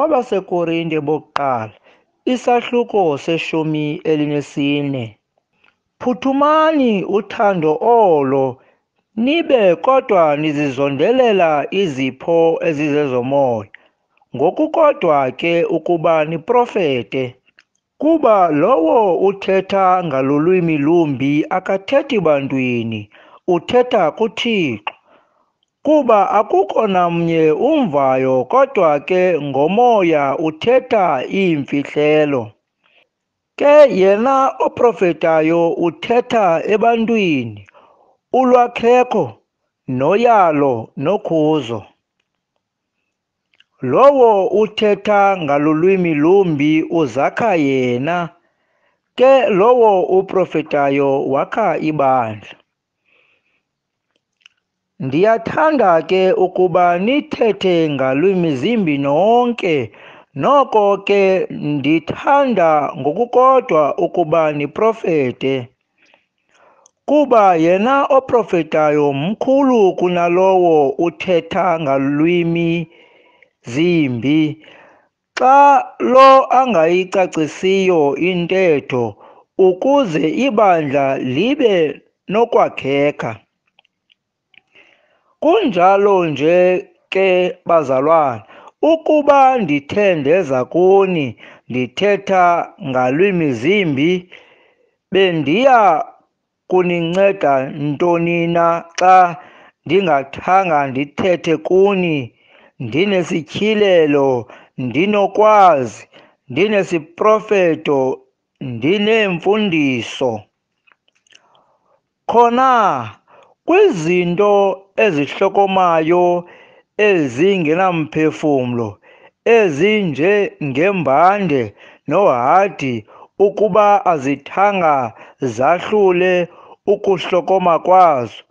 kwabasekorinte bokuqala isahluko seshumi elinesine. Phuthumani uthando olo nibe kodwa nizizondelela izipho ezizezomoya. Ngokukodwa ke ukuba niprofete kuba lowo uthetha ngalolwimi lumbi akathethi bantwini uthetha kuThixo. Kuba akukho namnye umvayo kodwa ke ngomoya uthetha iimfihlelo. Ke yena oprofetayo uthetha ebantwini ulwakheko noyalo nokhuzo. Lowo uthetha ngalolwimi lumbi uzakha yena ke lowo uprofetayo wakha ibandla. Ndiyathanda ke ukuba nithethe ngalwimi zimbi nonke. Noko ke ndithanda ngokukodwa ukuba niprofete. Kuba yena oprofetayo mkhulu kunalowo uthetha ngalwimi zimbi. Xa lo angayicacisiyo intetho ukuze ibandla libe nokwakheka. Kunjalo nje ke bazalwana ukuba ndithe ndeza kuni ndithetha ngalwimi zimbi bendiya kuninceda ntoni na xa ndingathanga ndithethe kuni? Ndinesityhilelo ndinokwazi ndinesiprofeto ndinemfundiso khona kwizinto ezihlokomayo ezingenamphefumlo ezinje ngembande nohadi ukuba azithanga zahlule ukuhlokoma kwazo.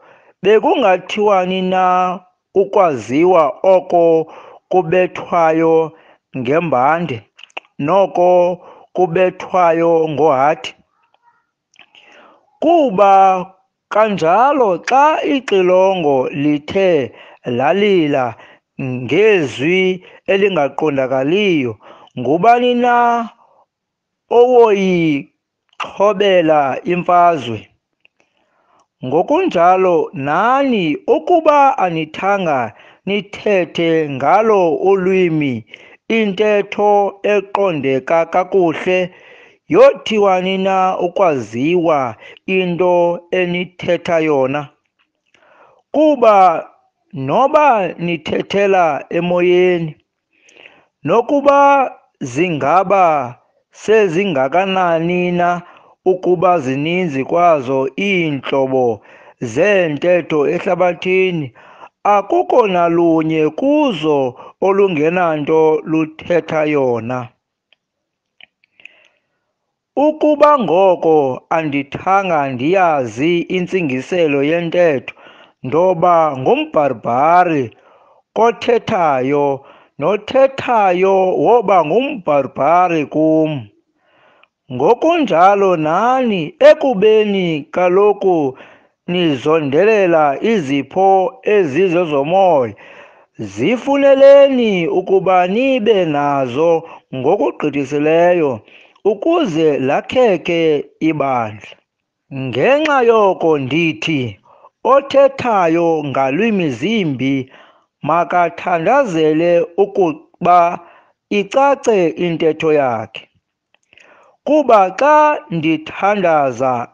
Bekungathiwani na ukwaziwa oko kubethwayo ngembande noko kubethwayo ngohadi? Kuba kanjalo xa ixilongo lithe lalila ngezwi elingaqondakaliyo ngubani na owoyixhobela imfazwe? Ngokunjalo nani ukuba anithanga nithethe ngalo ulwimi intetho eqondeka kakuhle yothiwani na ukwaziwa into enithetha yona. Kuba noba nithethela emoyeni nokuba zingaba sezingakanani na ukuba zininzi kwazo iintlobo zeentetho ehlabathini akukho nalunye kuzo olungenanto luthetha yona. Ukuba ngoko andithanga ndiyazi intsingiselo yentetho ndoba ngumbharbhari kothethayo nothethayo woba ngumbharbhari kum. Ngokunjalo nani ekubeni kaloku nizondelela izipho ezizezomoya zifuneleni ukuba nibe nazo ngokugqithisileyo. Ukuze lakheke ibandla. Ngenxa yoko ndithi othethayo ngalwimi zimbi makathandazele ukuba icace intetho yakhe. Kuba xa ndithandaza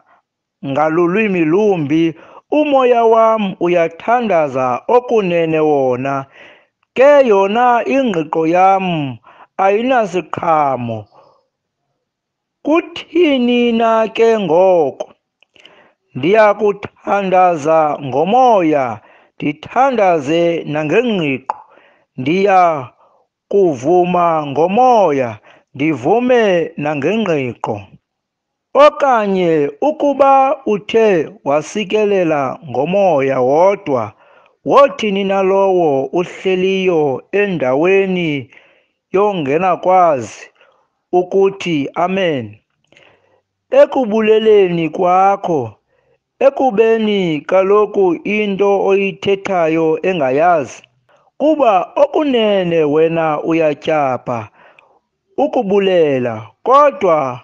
ngalulwimi lumbi umoya wam uyathandaza okunene wona ke yona ingqiqo yam ayinasiqhamo. Kuthini na ke ngoko? Ndiyakuthandaza ngomoya ndithandaze nangengqiqo. Ndiya kuvuma ngomoya ndivume nangengqiqo. Okanye ukuba uthe wasikelela ngomoya wodwa wothini nalowo uhleliyo endaweni yongenakwazi? Ukuthi amen. Ekubuleleni kwakho ekubeni kaloku into oyithethayo engayazi kuba okunene wena uyatyapha ukubulela kodwa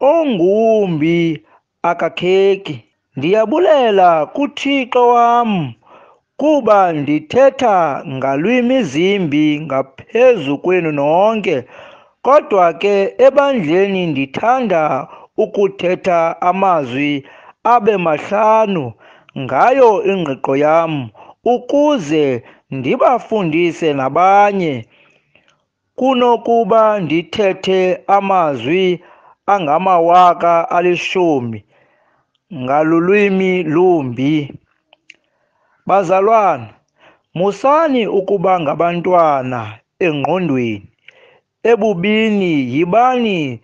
ongumbi akakheki. Ndiyabulela kuthixo wam kuba ndithetha ngalwimi zimbi ngaphezu kwenu nonke. Kodwa ke ebandleni ndithanda ukuthetha amazwi abe mahlanu ngayo ingqiqo yam ukuze ndibafundise nabanye. Kunokuba ndithethe amazwi angamawaka alishumi ngalulwimi lumbi. Bazalwana musani ukuba ngabantwana engqondweni. Ebubini yibani?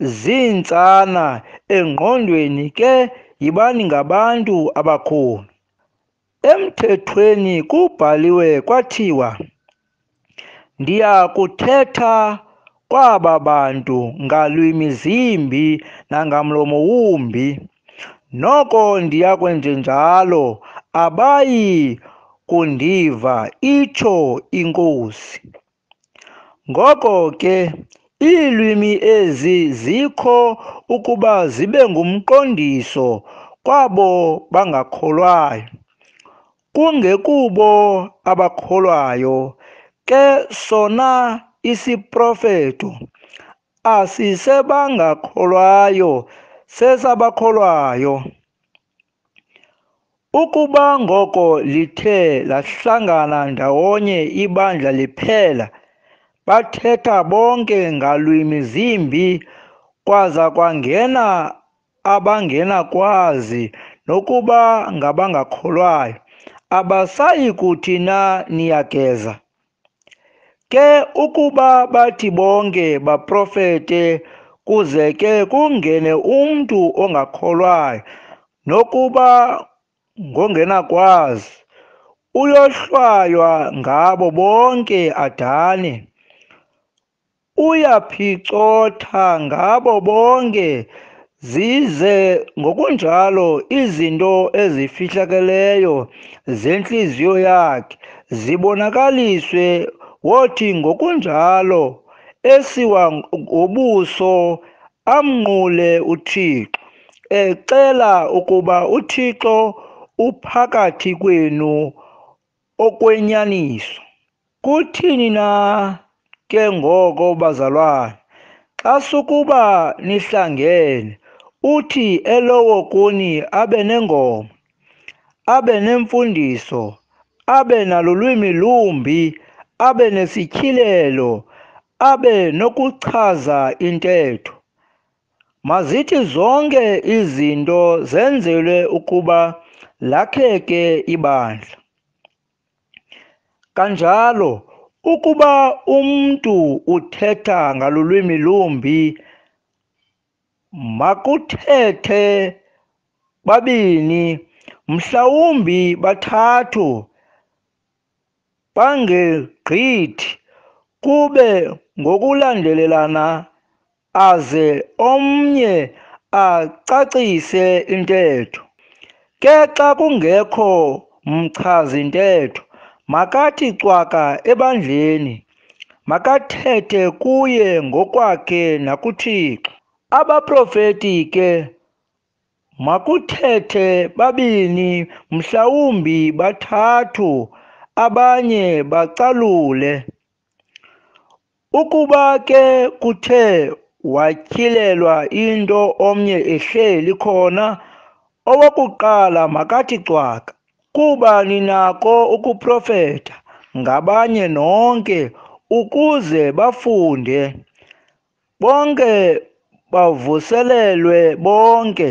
Ziintsana engqondweni ke yibani ngabantu abakhulu? Emthethweni kubhaliwe kwathiwa ndiya kuthetha kwaba bantu ngalwimi zimbi nangamlomo wumbi. Noko ndiyakwenje njalo. Abayi kundiva itsho inkosi. Ngoko ke iilwimi ezi zikho ukuba zibe ngumqondiso kwabo bangakholwayo. Kungekubo abakholwayo ke sona isiprofeto asisebangakholwayo sesabakholwayo. Ukuba ngoko lithe lahlangana ndawonye ibandla liphela bathetha bonke ngalwimi zimbi kwaza kwangena abangenakwazi nokuba ngabangakholwayo. Abasayi kuthi na niyageza? Ke ukuba bathi bonke baprofete kuze ke kungene umntu ongakholwayo nokuba ngongenakwazi uyohlwaywa ngabo bonke adane. Uyaphicotha ngabo bonke. Zize ngokunjalo izinto ezifihlakeleyo zentliziyo yakhe zibonakaliswe wothi ngokunjalo esiwa ngobuso amnqule uthixo ecela ukuba uthixo uphakathi kwenu okwenyaniso. Kuthini na? Ke ngoko bazalwane xa sukuba nihlangene uthi elowo kuni abe nengoma abe nemfundiso abe nalulwimi lumbi abe nesityhilelo abe nokuchaza intetho. Mazithi zonke izinto zenzelwe ukuba lakheke ibandla. Kanjalo ukuba umntu uthetha ngalulwimi lumbi makuthethe babini mhlawumbi bathathu bangegqithi kube ngokulandelelana aze omnye acacise intetho. Ke xa kungekho mchazi ntetho makathi cwaka ebandleni makathethe kuye ngokwakhe nakuthixo. Abaprofeti ke makuthethe babini mhlawumbi bathathu abanye bacalule. Ukuba ke kuthe watyhilelwa into omnye ehleli khona owokuqala makathi cwaka. Kuba ninako ukuprofetha ngabanye nonke ukuze bafunde. Bonke bavuselelwe bonke.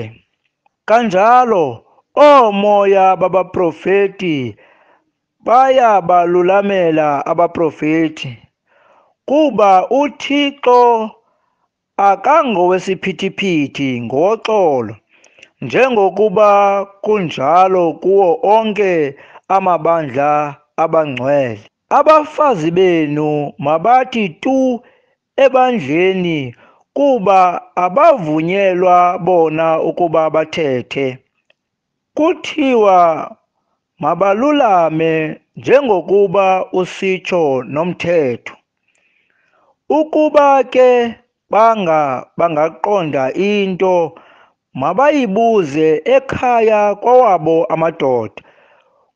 Kanjalo oomoya babaprofeti bayabalulamela abaprofeti kuba uthixo akangowesiphithiphithi ngoxolo. Njengokuba kunjalo kuwo onke amabandla abangcwele abafazi benu mabathi tu ebandleni kuba abavunyelwa bona ukuba bathethe kuthiwa mabalulame njengokuba usitsho nomthetho. Ukuba ke banga bangaqonda into mabayibuze ekhaya kwawabo amadoda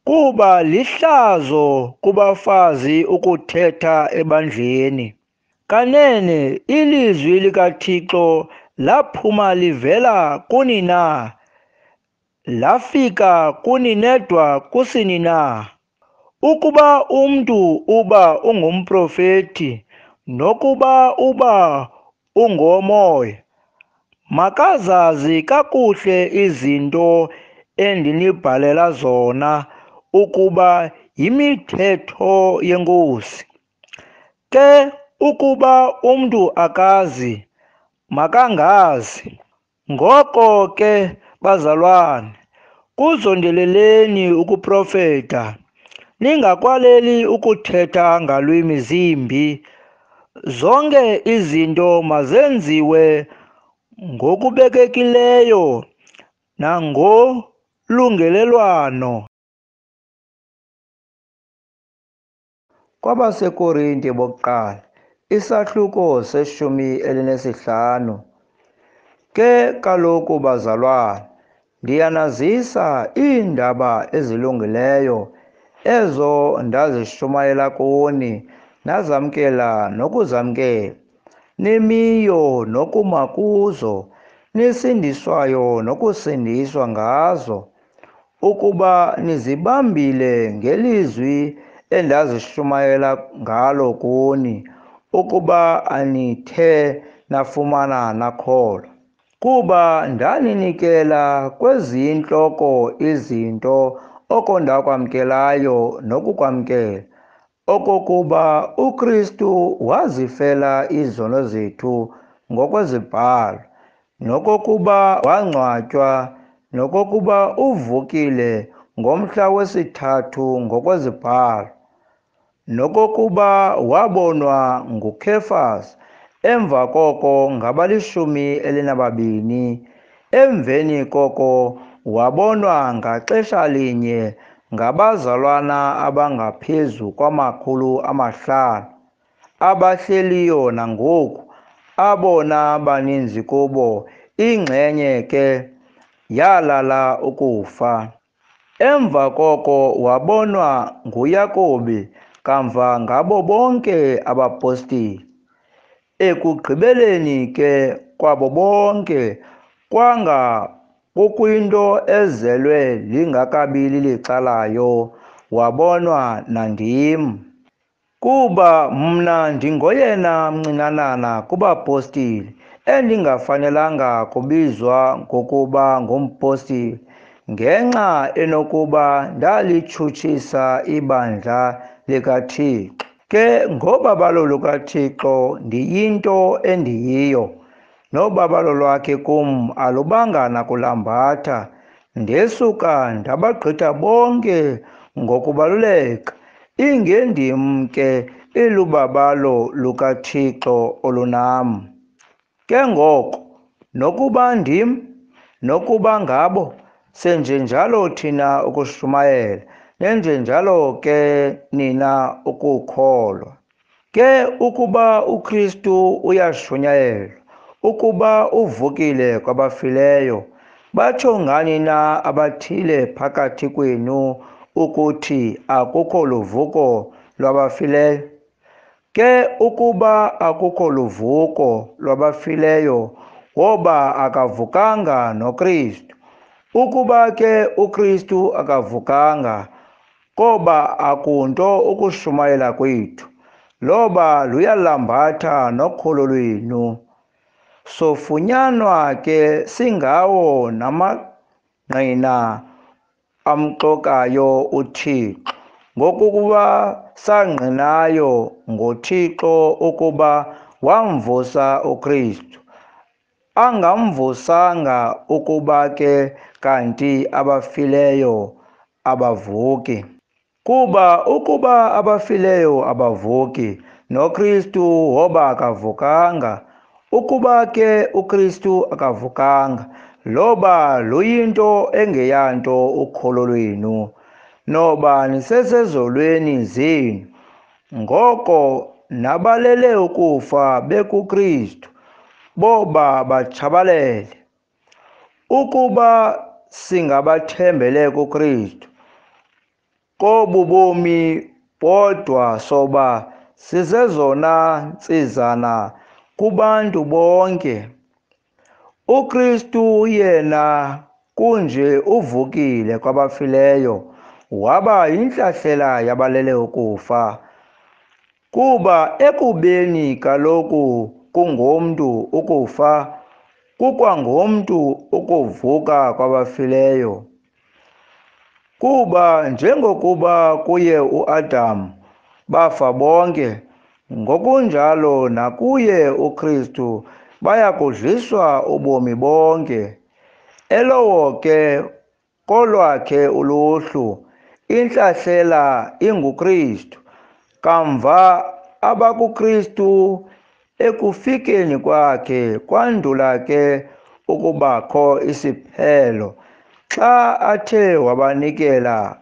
kuba lihlazo kubafazi ukuthetha ebandleni. Kanene ilizwi likaThixo laphuma livela kuni na lafika kuni nedwa kusini na ukuba umntu uba ungumprofeti nokuba uba ungomoya makazazi kakuhle izinto endinibhalela zona ukuba yimithetho yenkosi ke ukuba umntu akazi makangazi. Ngoko ke bazalwane kuzondeleleni ukuprofeta ningakwaleli ukuthetha ngalwimi zimbi. Zonke izinto mazenziwe ngokubekekileyo nangolungelelwano. Kwabasekorinte bokuqala isahluko seshumi elinesihlanu. Ke kaloku bazalwane ndiyanazisa iindaba ezilungileyo ezo ndazishumayela kuni nazamkela nokuzamkela. Nemiyo nokuma kuzo nisindiswayo nokusindiswa ngazo ukuba nizibambile ngelizwi endazishumayela ngalo kuni ukuba anithe nafumana nakholo kuba ndaninikela kweziyintloko izinto okondakwamkelayo nokukwamkela. Okokuba uKristu wazifela izono zethu ngokwezibhalo nokokuba wangcwatywa nokokuba uvukile ngomhla wesithathu ngokwezibhalo nokokuba wabonwa nguKefas emva koko ngabalishumi elinababini. Emveni koko wabonwa ngaxesha linye ngabazalwana abangaphezu kwamakhulu amahlanu abahleliyo nangoku abona baninzi kubo ingxenye ke yalala ukufa. Emva koko wabonwa nguyakobi kamva ngabo bonke abapostile. Ekugqibeleni ke kwabo bonke kwanga kukuyinto ezelwe lingakabili licalayo wabonwa nandim. Kuba mna ndingoyena mncinanana kubapostile endingafanelanga kubizwa ngokuba ngumpostile ngenxa enokuba ndalitshutshisa ibandla likaThixo. Ke ngobabalo lukaThixo ndiyinto endiyiyo. Nobabalo lwakhe kum alubanga nakulambatha ndesuka ndabagqitha bonke ngokubaluleka. Ingendim ke ilubabalo lukaThixo olunam. Ke ngoko nokuba ndim nokuba ngabo senjenjalo thina ukushumayela nenjenjalo ke nina ukukholwa. Ke ukuba uKristu uyashunyayelwa ukuba uvukile kwabafileyo batsho ngani na abathile phakathi kwenu ukuthi akukho luvuko lwabafileyo? Ke ukuba akukho luvuko lwabafileyo woba akavukanga noKristu. Ukuba ke uKristu akavukanga koba akunto ukushumayela kwethu. Loba luyalambatha nokholo lwenu. Sofunyanwa ke singawo namangqina amxokayo uThixo. Ngokuba sangqinayo ngoThixo ukuba wamvusa uKristu angamvusanga ukuba ke kanti abafileyo abavuki. Kuba ukuba abafileyo abavuki noKristu woba akavukanga ukuba ke uKristu akavukanga loba luyinto engeyanto ukholo lwenu noba nisesezolweni zenu ngoko nabalele ukufa bekuKristu boba batshabalele. Ukuba singabathembele kuKristu kobu bomi bodwa soba sizezona ntsizana kubantu bonke. uKristu yena kunje uvukile kwabafileyo waba yinhlahlela yabalele ukufa. Kuba ekubeni kaloku kungomntu ukufa kukwangomntu ukuvuka kwabafileyo. Kuba njengokuba kuye uAdam bafa bonke ngokunjalo nakuye uKristu baya kudliswa ubomi bonke. Elowo ke kolwakhe uluhlu inhlahlela inguKristu kamva abakuKristu ekufikeni kwakhe kwandula ke ukubakho isiphelo. Xa athe wabanikela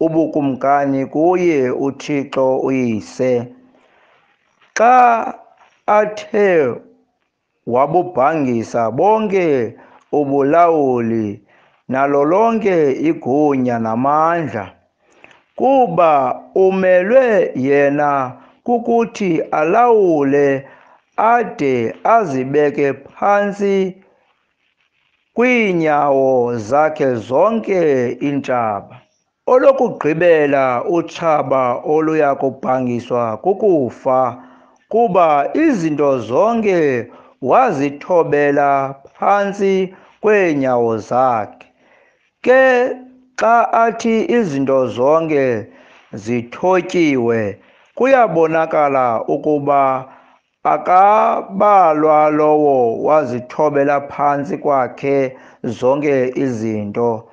ubukumkani kuye uThixo uyise. Xa athe wabubhangisa bonke ubulawuli nalo lonke igunya namandla kuba umelwe yena kukuthi alawule ade azibeke phantsi kwiinyawo zakhe zonke iintshaba. Olokugqibela utshaba oluya kubhangiswa kukufa kuba izinto zonke wazithobela phantsi kweenyawo zakhe. Ke xa athi izinto zonke zithotyiwe kuyabonakala ukuba akabalwa lowo wazithobela phantsi kwakhe zonke izinto.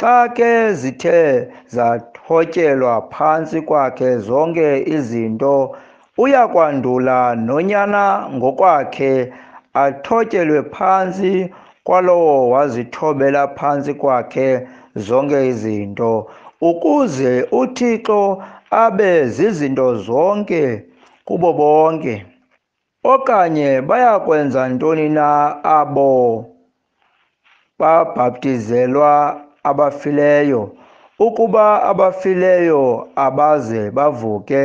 Xa ke zithe zathotyelwa phantsi kwakhe zonke izinto uyakwandula nonyana ngokwakhe athotyelwe phantsi kwalowo wazithobela phantsi kwakhe zonke izinto. Ukuze uThixo abe zizinto zonke kubo bonke okanye bayakwenza ntoni na abo babhaptizelwa abafileyo? Ukuba abafileyo abaze bavuke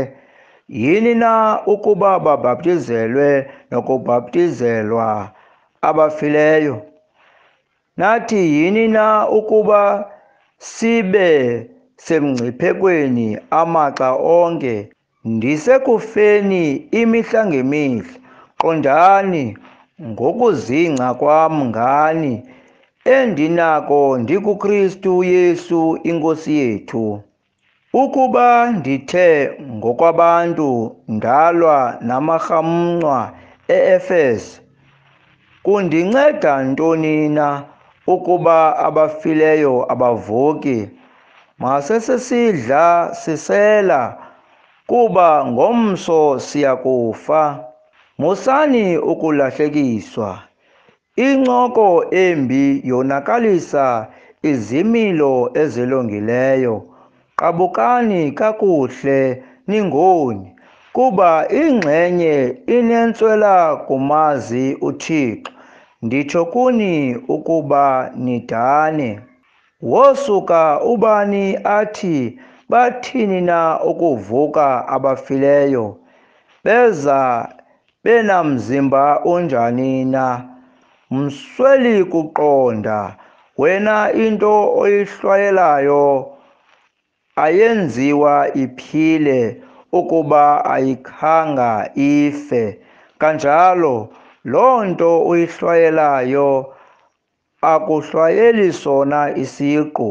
yini na ukuba babhaptizelwe nokubhaptizelwa abafileyo? Nathi yini na ukuba sibe semngciphekweni amaxa onke ndisekufeni imihla ngemihla? Qondani ngokuzingca kwam ngani endinako ndikuKristu Yesu inkosi yethu. Ukuba ndithe ngokwabantu ndalwa namarhamncwa eEfeso kundinceda ntoni na ukuba abafileyo abavuki masesesidla sisela kuba ngomso siya kufa musani ukulahlekiswa incoko embi yonakalisa izimilo ezilungileyo. Qabukani kakuhle ningoni. Kuba ingxenye inentswela kumazi uThixo. Nditsho kuni ukuba nidane. Wosuka ubani athi bathini na ukuvuka abafileyo? Beza benamzimba unjani na? Msweli kuqonda wena into oyihlwayelayo ayenziwa iphile ukuba ayikhanga ife. Kanjalo loo nto uyihlwayelayo akuhlwayeli sona isiqu.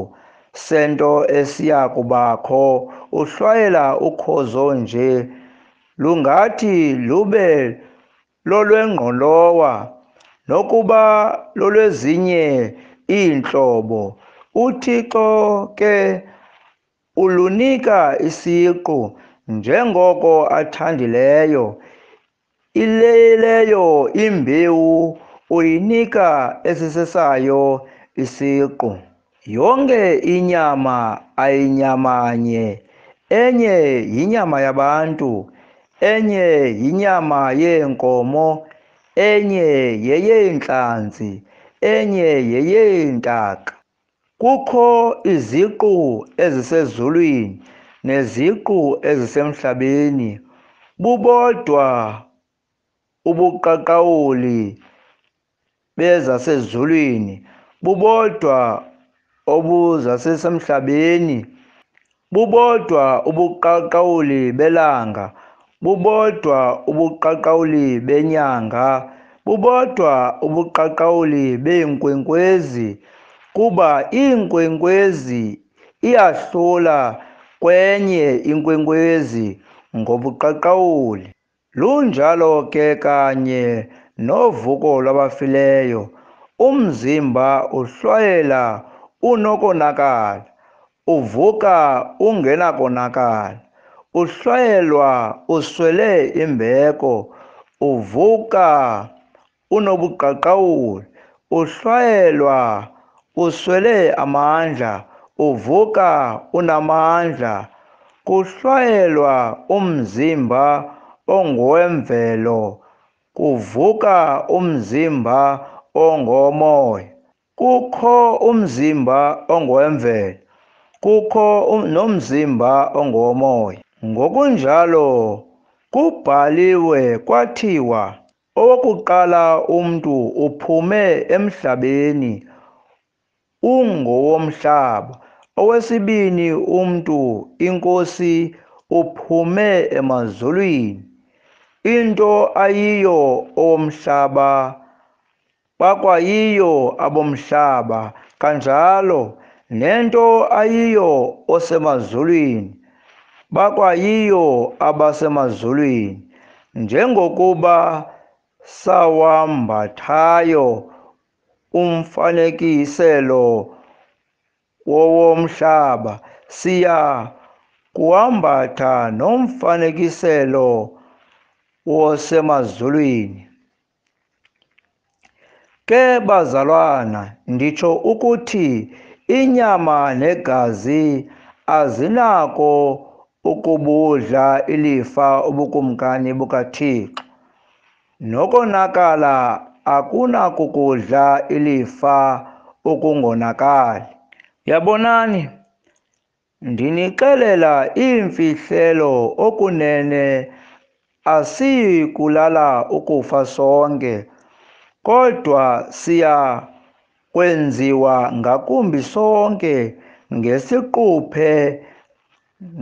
Sento esiya kubakho uhlwayela ukhozo nje lungathi lube lolwengqolowa nokuba lolwezinye iintlobo. Uthixo ke ulunika isiqu njengoko athandileyo. Ileyileyo imbewu uyinika esisesayo isiqu. Yonke inyama ayinyamanye. Enye yinyama yabantu enye yinyama yeenkomo enye yeyeentlanzi enye yeyeentaka kukho iziqu ezisezulwini neziqu ezisemhlabeni bubodwa ubuqaqawuli bezasezulwini bubodwa obuzasesemhlabeni bubodwa ubuqaqawuli belanga bubodwa ubuqaqawuli benyanga bubodwa ubuqaqawuli beenkwenkwezi kuba iinkwenkwezi iyahlula kwenye inkwenkwezi ngobuqaqawuli. Lunjalo ke kanye novuko lwabafileyo umzimba uhlwayela unokonakala uvuka ungenakonakala uhlwayelwa uswele imbeko uvuka unobuqaqawuli uhlwayelwa uswele amandla uvuka unamandla kuhlwayelwa umzimba ongowemvelo kuvuka umzimba ongomoya. Kukho umzimba ongowemvelo kukho nomzimba ongomoya. Ngokunjalo kubhaliwe kwathiwa owokuqala umntu uphume emhlabeni ungowomhlaba. Owesibini umntu inkosi uphume emazulwini. Into ayiyo owomhlaba bakwayiyo abomhlaba kanjalo nento ayiyo osemazulwini bakwayiyo abasemazulwini. Njengokuba sawambathayo umfanekiselo wowomhlaba siya kuwambatha nomfanekiselo wosemazulwini. Ke bazalwana nditsho ukuthi inyama negazi azinako ukubudla ilifa ubukumkani bukathixo. Nokonakala akunakukudla ilifa ukungonakali yabonani? Ndinixelela iimfihlelo okunene. Asiyi kulala ukufa sonke kodwa siya kwenziwa ngakumbi sonke ngesiquphe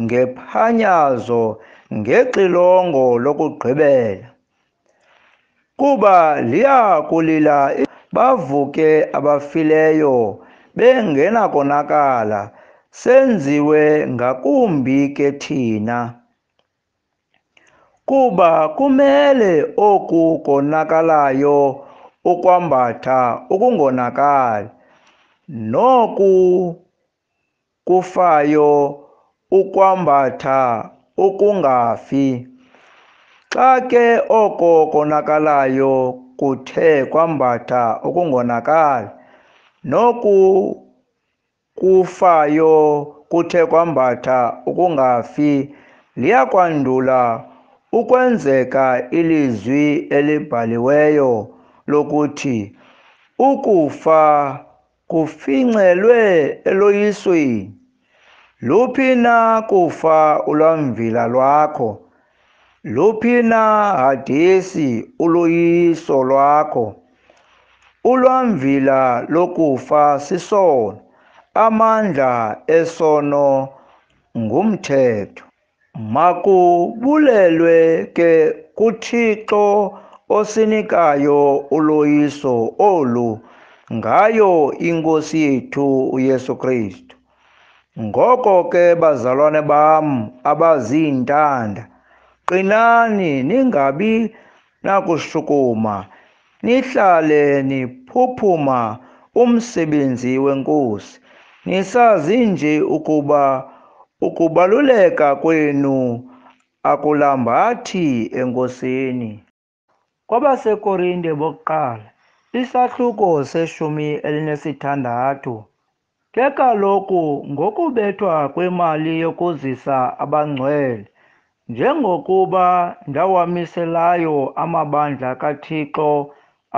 ngephanyazo ngexilongo lokugqibela. Kuba liya kulila bavuke abafileyo bengenakonakala senziwe ngakumbi ke thina. Kuba kumele oku konakalayo ukwambatha ukungonakali. Noku kufayo ukwambatha ukungafi. Xa ke oko konakalayo kuthe kwambatha ukungonakali noku kufayo kuthe kwambatha ukungafi liyakwandula ukwenzeka ilizwi elibhaliweyo lokuthi ukufa kufincelwe eloyisweni. Luphi na kufa ulwamvila lwakho? Luphi na hadesi uloyiso lwakho. Ulwamvila lokufa sisono. Amandla esono ngumthetho. Makubulelwe ke kuthixo osinikayo uloyiso olu ngayo inkosi yethu uyesu kristu. Ngoko ke bazalwane bam abaziintanda qinani ningabi nakushukuma nihlale niphuphuma umsebenzi wenkosi. Nisazi nje ukuba ukubaluleka kwenu akulambathi enkosini. Kwabasekorinte bokuqala isahluko seshumi elinesithandathu. Ke kaloku ngokubethwa kwemali yokuzisa abangcwele njengokuba ndawamiselayo amabandla kaThixo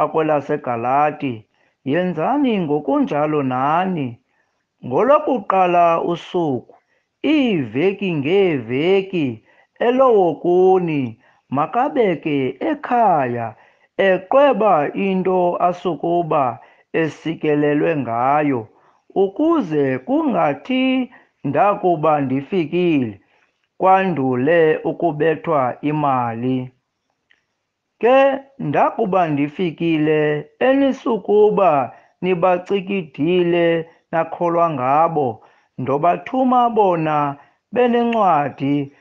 akwelaseGalati yenzani ngokunjalo nani? Ngolokuqala usuku iiveki ngeeveki elowo kuni makabeke ekhaya eqweba into asukuba esikelelwe ngayo ukuze kungathi ndakuba ndifikile. Kwandule ukubethwa imali. Ke ndakuba ndifikile enisukuba nibacikidile nakholwa ngabo ndobathuma bona benencwadi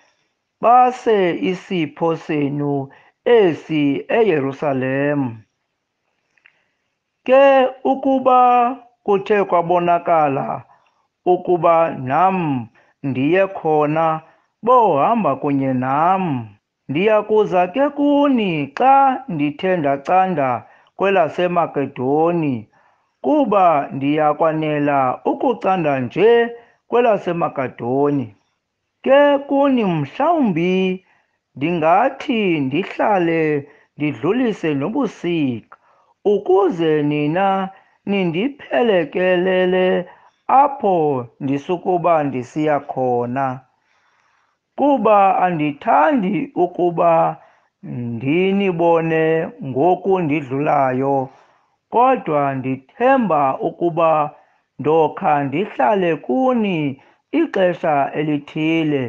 base isipho senu esi eYerusalem. Ke ukuba kuthe kwabonakala ukuba nam ndiye khona bohamba kunye nam. Ndiyakuza ke kuni xa ndithe ndacanda kwelaseMakedoni kuba ndiyakwanela ukucanda nje kwelaseMakedoni. Ke kuni mhlawumbi ndingathi ndihlale ndidlulise nobusika ukuze nina nindiphelekelele apho ndisukuba ndisiya khona kuba andithandi ukuba ndinibone ngoku ndidlulayo kodwa ndithemba ukuba ndokha ndihlale kuni ixesha elithile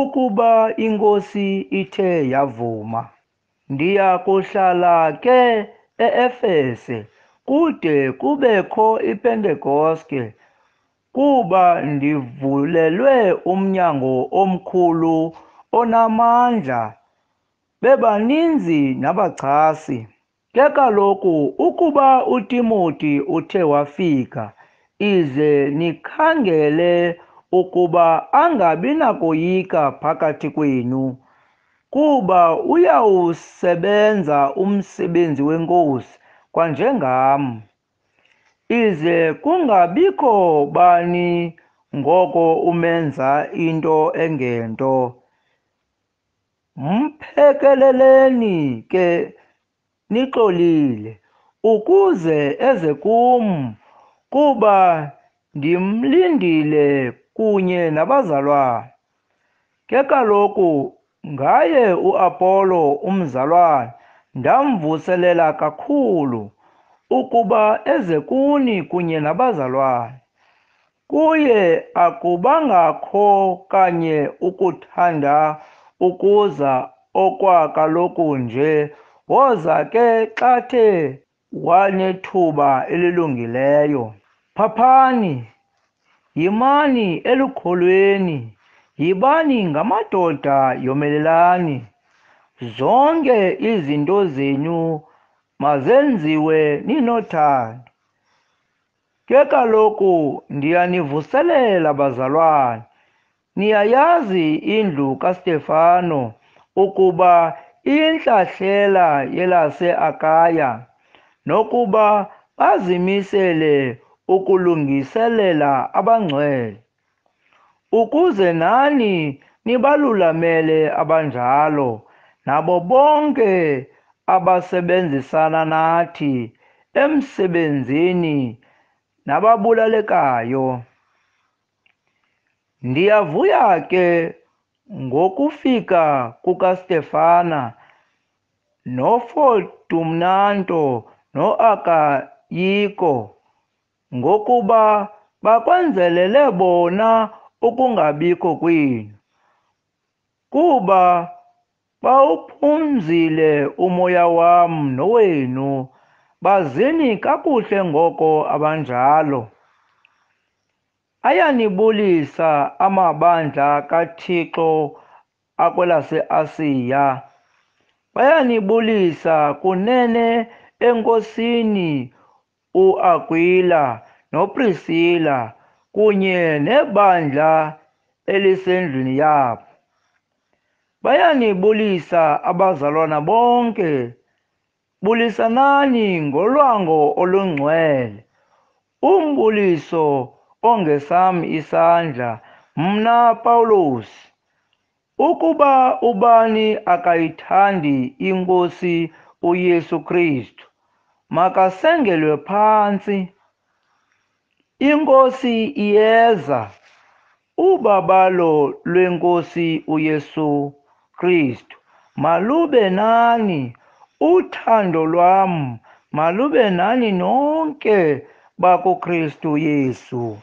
ukuba inkosi ithe yavuma. Ndiya kuhlala ke eEfese kude kubekho iPentekoste. Kuba ndivulelwe umnyango omkhulu onamandla bebaninzi nabachasi. Ke kaloku ukuba uTimoti uthe wafika ize nikhangele ukuba angabi nakoyika phakathi kwenu kuba uyawusebenza umsebenzi wenkosi kwanjengam ize kungabikho bani ngoko umenza into engento? Mphekeleleni ke nixolile. Ukuze eze kum kuba ndimlindile kunye nabazalwane. Ke kaloku ngaye uApolo umzalwane ndamvuselela kakhulu. Ukuba eze kuni kunye nabazalwane. Kuye akubangakho kanye ukuthanda ukuza okwa kaloku nje woza ke xa the wanethuba elilungileyo. Phaphani yimani elukholweni yibani ngamadoda yomelelani? Zonke izinto zenu mazenziwe ninothando. Ke kaloku ndiyanivuselela bazalwane. Niyayazi indlu kaStefano ukuba intlahlela yelase-akaya nokuba bazimisele ukulungiselela abangcwele. Ukuze nani nibalulamele abanjalo nabo bonke abasebenzisana nathi emsebenzini nababulalekayo. Ndiyavuya ke ngokufika kukaStefana noFortunato noAkayiko ngokuba bakwenzelele bona ukungabikho kwenu kuba bawuphumzile umoya wam nowenu. Bazini kakuhle ngoko abanjalo. Ayanibulisa amabandla kaThixo akwelase-Asiya. Bayanibulisa kunene enkosini uAkwila noPrisila kunye nebandla elisendlini yabo. Bayanibulisa abazalwana bonke. Bulisanani ngolwango olungcwele? Umbuliso ongesami isandla mna Pawulos ukuba ubani akayithandi inkosi uYesu Kristu makasengelwe phantsi inkosi iyeza ubabalo lwenkosi uYesu Kristu. Malube nani? Uthando lwam malube nani nonke bakuKristu Yesu.